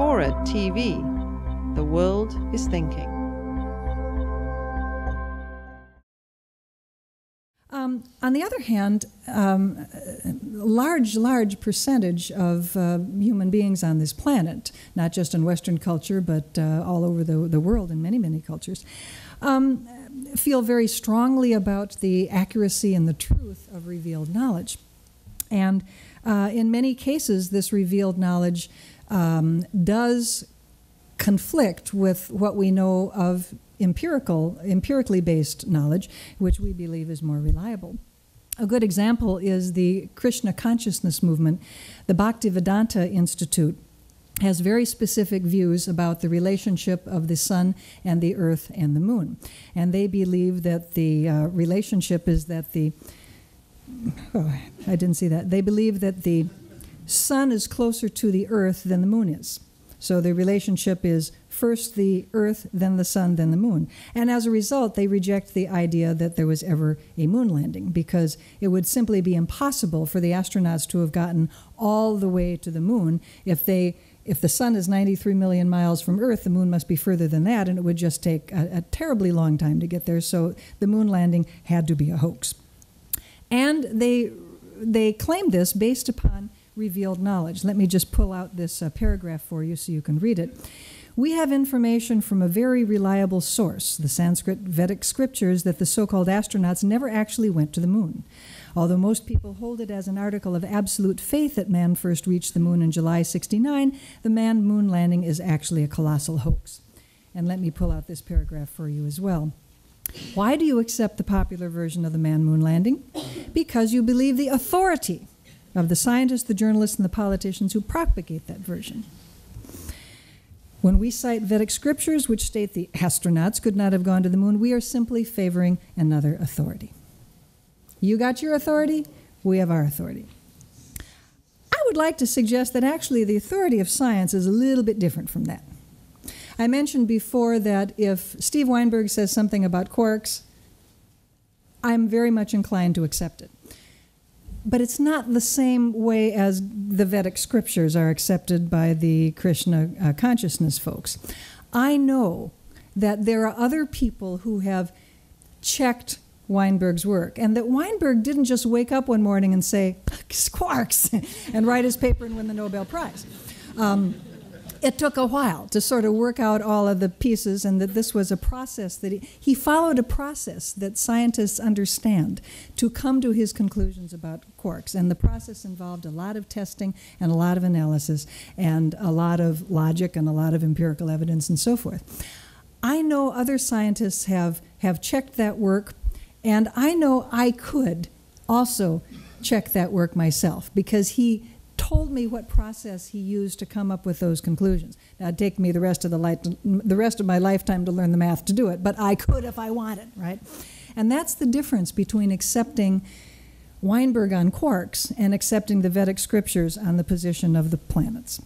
Fora TV. The world is thinking. Um, on the other hand, um, large, large percentage of uh, human beings on this planet, not just in Western culture, but uh, all over the, the world in many, many cultures, um, feel very strongly about the accuracy and the truth of revealed knowledge. And uh, in many cases, this revealed knowledge um, does conflict with what we know of empirical, empirically based knowledge, which we believe is more reliable. A good example is the Krishna consciousness movement. The Bhaktivedanta Institute has very specific views about the relationship of the sun and the earth and the moon. And they believe that the uh, relationship is that the, oh, I didn't see that. They believe that the sun is closer to the earth than the moon is. So the relationship is first the earth, then the sun, then the moon. And as a result, they reject the idea that there was ever a moon landing because it would simply be impossible for the astronauts to have gotten all the way to the moon if they if the sun is 93 million miles from Earth, the moon must be further than that, and it would just take a, a terribly long time to get there. So the moon landing had to be a hoax. And they, they claimed this based upon revealed knowledge. Let me just pull out this uh, paragraph for you so you can read it. We have information from a very reliable source, the Sanskrit Vedic scriptures, that the so called astronauts never actually went to the moon. Although most people hold it as an article of absolute faith that man first reached the moon in July 69, the manned moon landing is actually a colossal hoax. And let me pull out this paragraph for you as well. Why do you accept the popular version of the man moon landing? Because you believe the authority of the scientists, the journalists, and the politicians who propagate that version. When we cite Vedic scriptures which state the astronauts could not have gone to the moon, we are simply favoring another authority. You got your authority, we have our authority. I would like to suggest that actually the authority of science is a little bit different from that. I mentioned before that if Steve Weinberg says something about quarks, I'm very much inclined to accept it. But it's not the same way as the Vedic scriptures are accepted by the Krishna uh, consciousness folks. I know that there are other people who have checked Weinberg's work, and that Weinberg didn't just wake up one morning and say, quarks, and write his paper and win the Nobel Prize. Um, it took a while to sort of work out all of the pieces, and that this was a process that he, he followed a process that scientists understand to come to his conclusions about quarks. And the process involved a lot of testing and a lot of analysis and a lot of logic and a lot of empirical evidence and so forth. I know other scientists have, have checked that work and I know I could also check that work myself because he told me what process he used to come up with those conclusions. Now it'd take me the rest of the, life, the rest of my lifetime to learn the math to do it, but I could if I wanted, right? And that's the difference between accepting Weinberg on quarks and accepting the Vedic scriptures on the position of the planets.